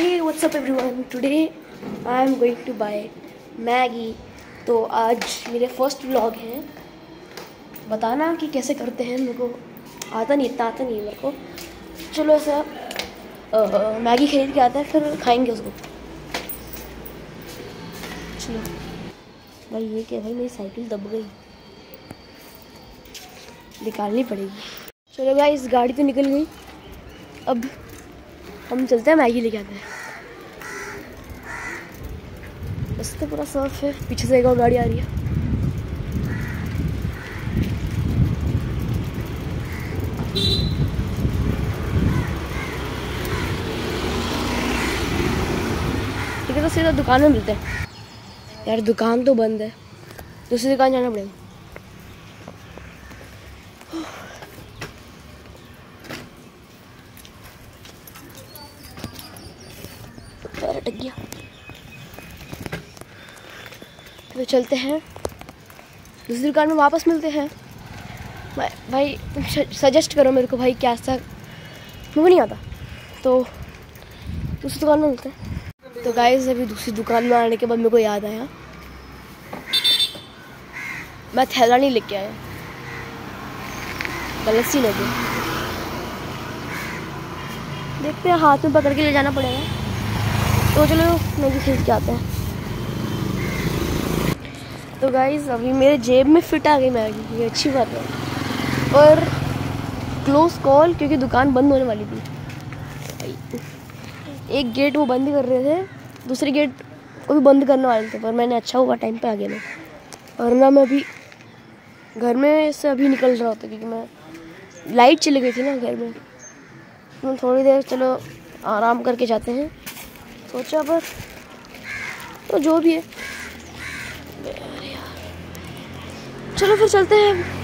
Hey, what's up everyone? Today I am going to buy Maggi तो आज मेरे first vlog हैं। बताना कि कैसे करते हैं मेरे को आता नहीं इतना आता नहीं है मेरे को। चलो ऐसा मैगी खरीद के आता है फिर खाएँगे उसको। चलो। भाई ये क्या भाई? मेरी साइकिल दब गई। निकालनी पड़ेगी। चलो भाई इस गाड़ी तो निकल गई। अब हम चलते हैं मैगी लेके आते हैं बस तो पूरा साफ़ है पीछे से एक और गाड़ी आ रही है ठीक है तो सीधा दुकान में मिलते हैं यार दुकान तो बंद है दूसरी दुकान जाना पड़ेगा अटक गया। तो चलते हैं। दूसरी दुकान में वापस मिलते हैं। भाई तुम सजेस्ट करो मेरे को भाई क्या सा मुझे नहीं आता। तो दूसरी दुकान में मिलते हैं। तो गाइस अभी दूसरी दुकान में आने के बाद मेरे को याद आया। मैं थैला नहीं लेके आया। गलत सी लगे देखते हैं, हाथ में पकड़ के ले जाना पड़ेगा। तो चलो मैगी खरीद के आते हैं। तो गाइज़ अभी मेरे जेब में फिट आ गई मैगी, ये अच्छी बात है। और क्लोज कॉल क्योंकि दुकान बंद होने वाली थी। एक गेट वो बंद कर रहे थे, दूसरे गेट को भी बंद करने वाले थे, पर मैंने अच्छा हुआ टाइम पे आ गया मैं। और ना मैं अभी घर में से अभी निकल रहा होता क्योंकि मैं लाइट चली गई थी ना घर में। तो थोड़ी देर, चलो, आराम करके जाते हैं। सोचा पर तो जो भी है। चलो फिर चलते हैं।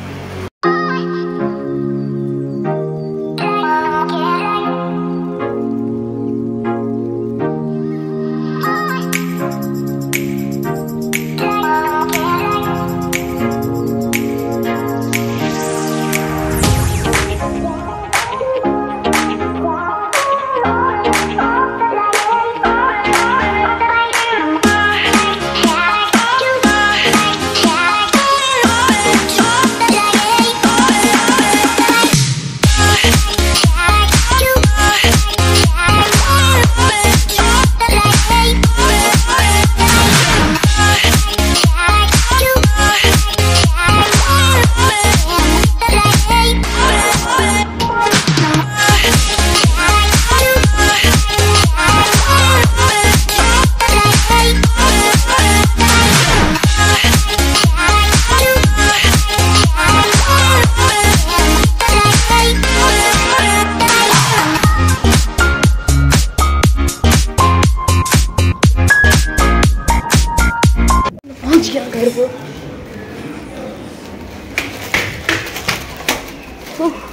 उफ।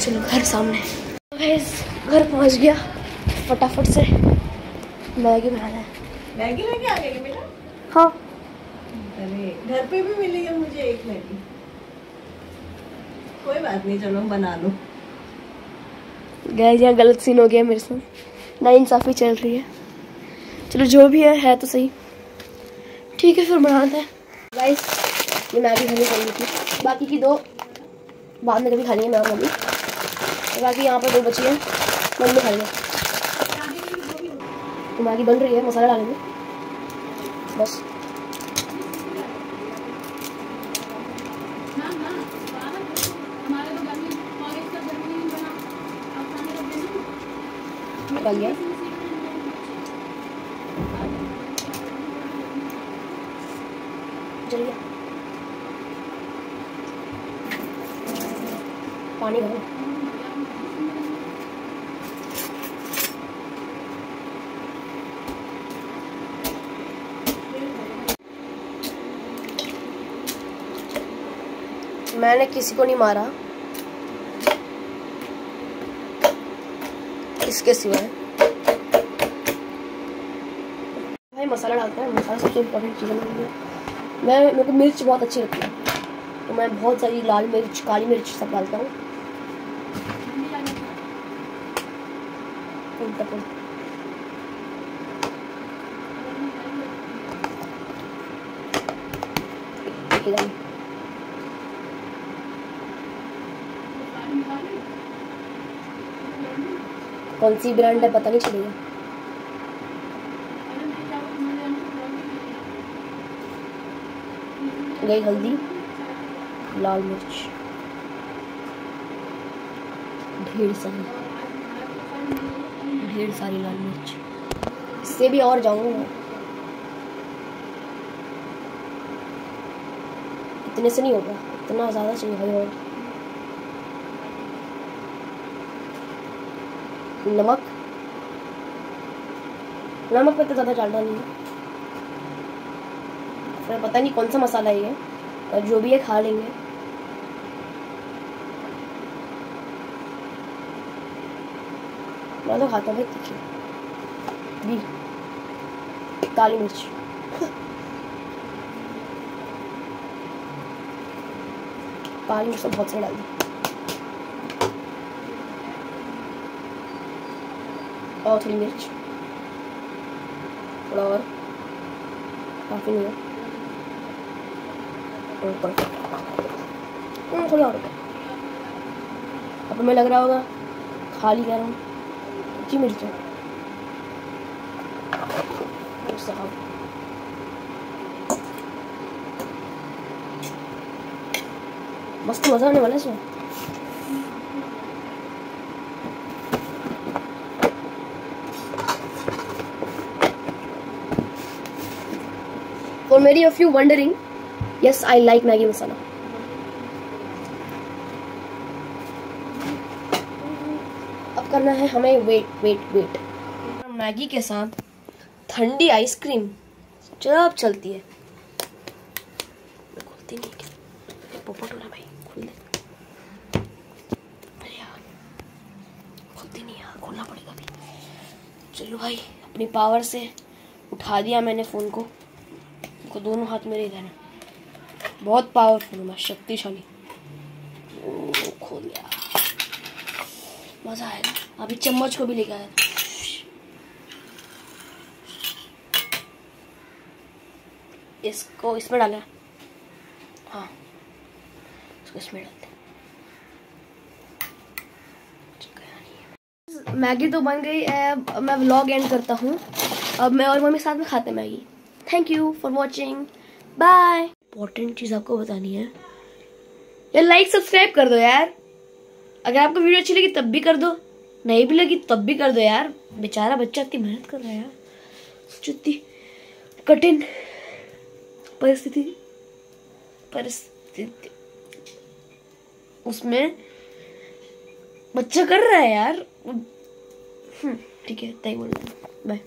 चलो घर सामने। Guys, घर पहुँच गया। फटाफट से। मैगी बनाना है। मैगी लेके आ गई बेटा? हाँ। अरे घर पे भी मिलेगी मुझे एक मैगी। कोई बात नहीं चलो बना लो। गैस यहाँ गलत सीन हो गया मेरे साथ। ना इंसाफी चल रही है। चलो जो भी है है तो सही। ठीक है फिर बनाते हैं। गाइस ये मैगी खानी करनी थी। बाकी की दो बाद में कभी खानी है मैं और मम्मी। और बाकी यहाँ पर दो बची है मम्मी खा लेंगे तो मैगी बन रही है मसाला डालेंगे। बस। बन। गया पानी भरो। मैंने किसी को नहीं मारा। इसके सिवाय भाई, मसाला डालते हैं। मसाला सबसे इम्पोर्टेंट चीज़ है मैं, मेरे को मिर्च बहुत अच्छी लगती है। तो मैं बहुत सारी लाल मिर्च, काली मिर्च सब डालता हूँ। पुल हिलाई। कौन सी ब्रांड है पता नहीं चलेगा गई हल्दी लाल मिर्च ढेर सारी ढेर सारी लाल मिर्च। इससे भी और जाऊँगा। इतने से नहीं होगा, इतना ज़्यादा चाहिए भाई और। नमक? नमक पे तो ज़्यादा डालना नहीं है। पता नहीं कौन सा मसाला है ये, और जो भी है खा लेंगे। मैं तो खाता हूँ। तीखी जी काली मिर्च। काली मिर्च तो बहुत सारी डाल दी और थोड़ी मिर्च। थोड़ा और। काफ़ी नहीं है। ऊपर। हम्म, थोड़ा और। अब हमें लग रहा होगा खाली कह रहा हूँ। सब्ज़ी मिल जाए। बस तो मज़ा आने वाला है और मेरी of you wondering yes I like Maggi masala. करना है, हमें वेट वेट वेट मैगी के साथ ठंडी आइसक्रीम जब चलती है। खोलती नहीं क्या? पोपट हो रहा भाई, खोल दे। अरे यार, खुलती नहीं यार, खोलना पड़ेगा चलो भाई, अपनी पावर से उठा दिया मैंने फ़ोन को। को दोनों हाथ मेरे इधर हैं। बहुत पावरफुल मैं, शक्तिशाली। खोल दिया। मज़ा आएगा अभी चम्मच को भी लेकर आया इसको इसमें डाला हाँ। इसको इसमें डालते मैगी तो बन गई है मैं व्लॉग एंड करता हूँ। अब मैं और मम्मी साथ में खाते हैं Maggi. Thank you for watching bye important चीज़ आपको बतानी है। यार लाइक सब्सक्राइब कर दो यार। अगर आपको वीडियो अच्छी लगी, तब भी कर दो। नहीं भी लगी तब भी कर दो यार। बेचारा बच्चा इतनी मेहनत कर रहा है यार। इतनी कठिन परिस्थिति परिस्थिति। उसमें बच्चा कर रहा है यार। हम्म, ठीक है तय बोल बाय